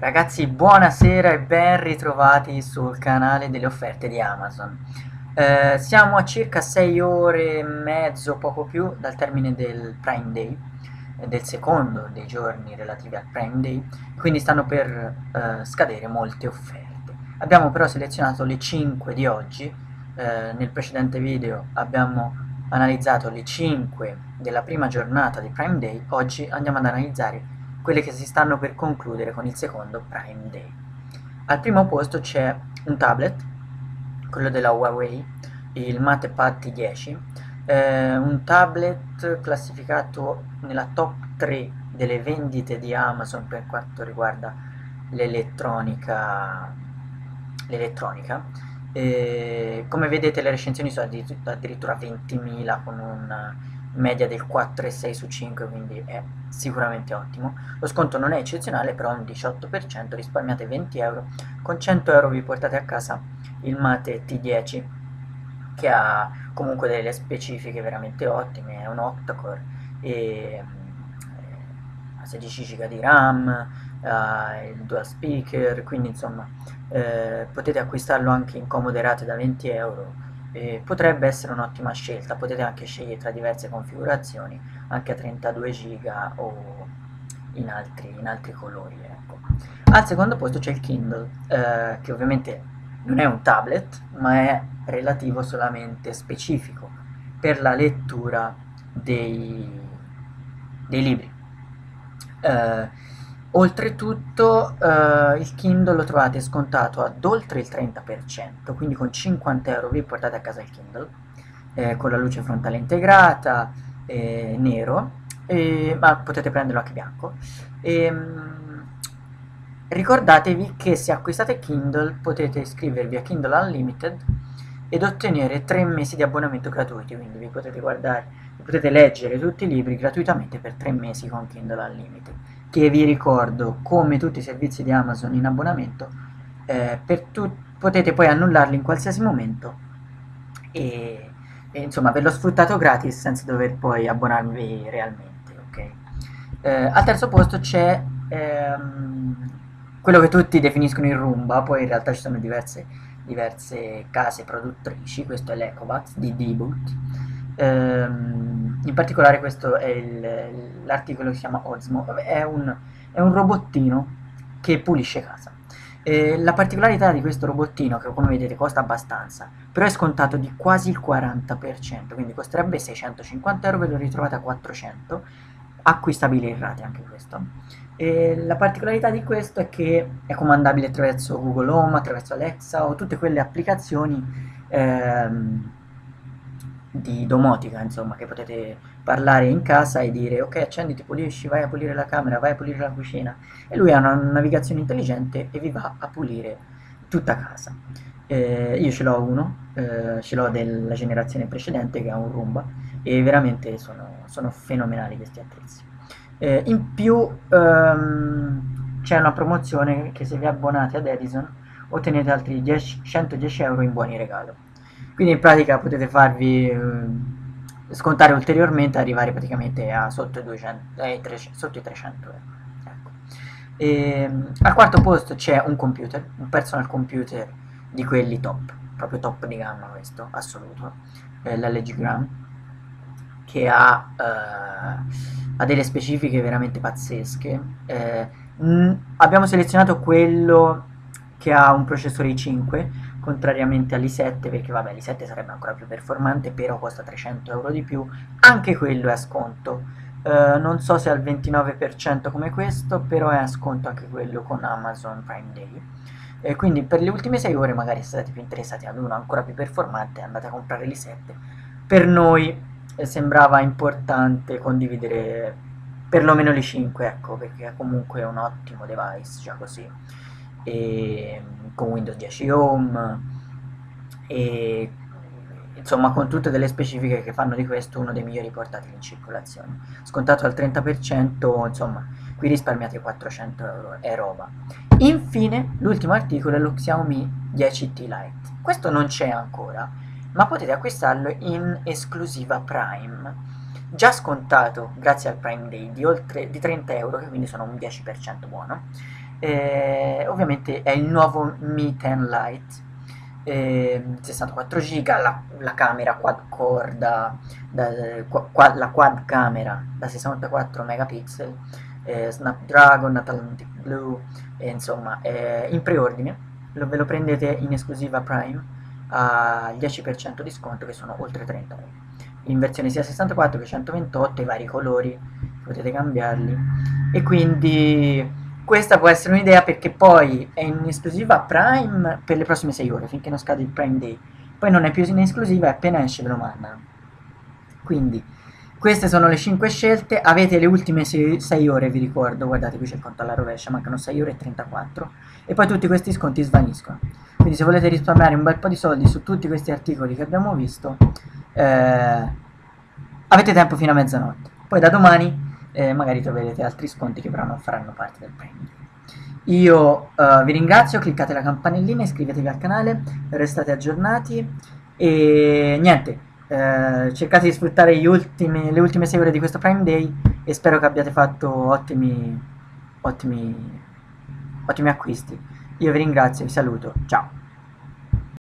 Ragazzi, buonasera e ben ritrovati sul canale delle offerte di Amazon. Eh, siamo a circa 6 ore e mezzo, poco più, dal termine del Prime Day, eh, del secondo dei giorni relativi al Prime Day, quindi stanno per eh, scadere molte offerte. Abbiamo però selezionato le 5 di oggi, eh, nel precedente video abbiamo analizzato le 5 della prima giornata di Prime Day, oggi andiamo ad analizzare quelle che si stanno per concludere con il secondo Prime Day. Al primo posto c'è un tablet, quello della Huawei, il MatePad T10, eh, un tablet classificato nella top 3 delle vendite di Amazon per quanto riguarda l'elettronica. l'elettronica. Eh, come vedete le recensioni sono addirittura 20.000 con un media del 4,6 su 5 quindi è sicuramente ottimo. Lo sconto non è eccezionale però un 18% risparmiate 20 euro. Con 100 euro vi portate a casa il Mate T10 che ha comunque delle specifiche veramente ottime è un octa-core e ha 16 giga di RAM uh, il dual speaker quindi insomma eh, potete acquistarlo anche in comode rate da 20 euro eh, potrebbe essere un'ottima scelta, potete anche scegliere tra diverse configurazioni, anche a 32 giga o in altri, in altri colori. Ecco. Al secondo posto c'è il Kindle, eh, che ovviamente non è un tablet, ma è relativo solamente specifico per la lettura dei, dei libri. Eh, Oltretutto eh, il Kindle lo trovate scontato ad oltre il 30%, quindi con 50 euro vi portate a casa il Kindle, eh, con la luce frontale integrata, eh, nero, ma potete prenderlo anche bianco. E, ehm, ricordatevi che se acquistate Kindle potete iscrivervi a Kindle Unlimited ed ottenere 3 mesi di abbonamento gratuiti, quindi vi potete guardare, potete leggere tutti i libri gratuitamente per 3 mesi con Kindle Unlimited che vi ricordo, come tutti i servizi di Amazon in abbonamento, eh, potete poi annullarli in qualsiasi momento e, e, insomma averlo sfruttato gratis senza dover poi abbonarvi realmente. Okay? Eh, al terzo posto c'è ehm, quello che tutti definiscono il Roomba, poi in realtà ci sono diverse, diverse case produttrici, questo è l'Ecovac di Deboot. Ehm, in particolare questo è l'articolo che si chiama Osmo, è un, è un robottino che pulisce casa. Eh, la particolarità di questo robottino, che come vedete costa abbastanza, però è scontato di quasi il 40%, quindi costerebbe 650 euro, ve lo ritrovate a 400, acquistabile in rate anche questo. E la particolarità di questo è che è comandabile attraverso Google Home, attraverso Alexa o tutte quelle applicazioni ehm, di domotica, insomma, che potete parlare in casa e dire ok accenditi, pulisci, vai a pulire la camera, vai a pulire la cucina e lui ha una navigazione intelligente e vi va a pulire tutta casa. Eh, io ce l'ho uno, eh, ce l'ho della generazione precedente che ha un Roomba e veramente sono, sono fenomenali questi attrezzi. Eh, in più ehm, c'è una promozione che se vi abbonate ad Edison ottenete altri 10, 110 euro in buoni regalo quindi in pratica potete farvi eh, scontare ulteriormente arrivare praticamente a sotto i, 200, eh, 300, sotto i 300 euro ecco. e, ehm, al quarto posto c'è un computer un personal computer di quelli top proprio top di gamma questo assoluto eh, l'LG Gram che ha, eh, ha, delle specifiche veramente pazzesche eh, mh, abbiamo selezionato quello che ha un processore i5 contrariamente all'i7 perché vabbè l'i7 sarebbe ancora più performante però costa 300 euro di più anche quello è a sconto. Uh, non so se al 29% come questo però è a sconto anche quello con Amazon Prime Day. E quindi per le ultime 6 ore magari se siete più interessati ad uno ancora più performante andate a comprare l'i7 per noi eh, sembrava importante condividere perlomeno l'i5 ecco perché è comunque un ottimo device già così e con Windows 10 Home e insomma con tutte delle specifiche che fanno di questo uno dei migliori portatili in circolazione. Scontato al 30% insomma qui risparmiate 400 euro è roba. Infine l'ultimo articolo è lo Xiaomi 10T Lite. Questo non c'è ancora ma potete acquistarlo in esclusiva Prime. Già scontato grazie al Prime Day di oltre di 30 euro che quindi sono un 10% buono eh, ovviamente è il nuovo Mi 10 Lite eh, 64 giga la, la, camera quad core da, da quad, la quad camera da 64 megapixel eh, Snapdragon Atlantic Blue insomma in preordine. Lo, ve lo prendete in esclusiva Prime a 10% di sconto che sono oltre 30 euro. In versione sia 64 che 128 i vari colori potete cambiarli. E quindi questa può essere un'idea perché poi è in esclusiva Prime per le prossime 6 ore finché non scade il Prime Day. Poi non è più in esclusiva e appena esce ve lo mandano. Quindi queste sono le 5 scelte. Avete le ultime 6 ore vi ricordo. Guardate qui c'è il conto alla rovescia mancano 6 ore e 34 e poi tutti questi sconti svaniscono. Quindi se volete risparmiare un bel po' di soldi su tutti questi articoli che abbiamo visto eh, avete tempo fino a mezzanotte. Poi da domani eh, magari troverete altri sconti che però non faranno parte del premio. Io uh, vi ringrazio, cliccate la campanellina, iscrivetevi al canale, restate aggiornati e niente, eh, cercate di sfruttare ultimi, le ultime 6 ore di questo Prime Day e spero che abbiate fatto ottimi, ottimi, ottimi acquisti. Io vi ringrazio, vi saluto, ciao!